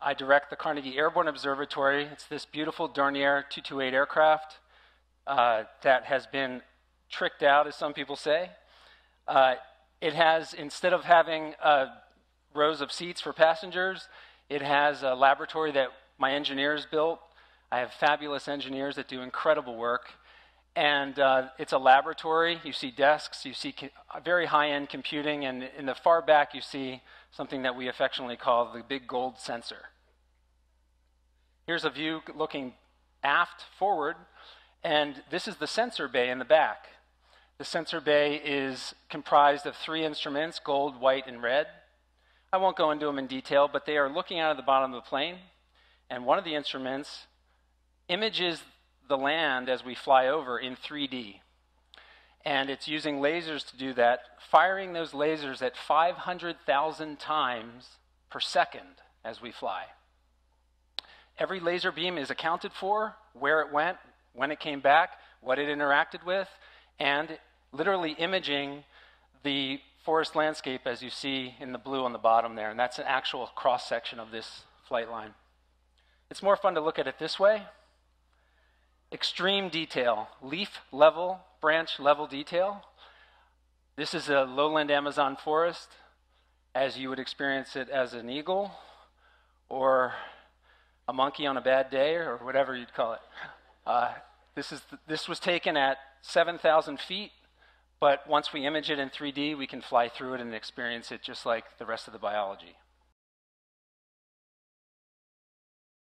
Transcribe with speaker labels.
Speaker 1: I direct the Carnegie Airborne Observatory. It's this beautiful Dornier 228 aircraft uh, that has been tricked out, as some people say. Uh, it has, instead of having uh, rows of seats for passengers, it has a laboratory that my engineers built. I have fabulous engineers that do incredible work. And uh, it's a laboratory. You see desks, you see very high end computing, and in the far back, you see something that we affectionately call the big gold sensor. Here's a view looking aft forward, and this is the sensor bay in the back. The sensor bay is comprised of three instruments gold, white, and red. I won't go into them in detail, but they are looking out of the bottom of the plane, and one of the instruments images the land as we fly over in 3D. And it's using lasers to do that, firing those lasers at 500,000 times per second as we fly. Every laser beam is accounted for, where it went, when it came back, what it interacted with, and literally imaging the forest landscape as you see in the blue on the bottom there. And that's an actual cross section of this flight line. It's more fun to look at it this way extreme detail, leaf level, branch level detail. This is a lowland Amazon forest as you would experience it as an eagle or a monkey on a bad day or whatever you'd call it. Uh, this, is this was taken at 7,000 feet, but once we image it in 3D, we can fly through it and experience it just like the rest of the biology.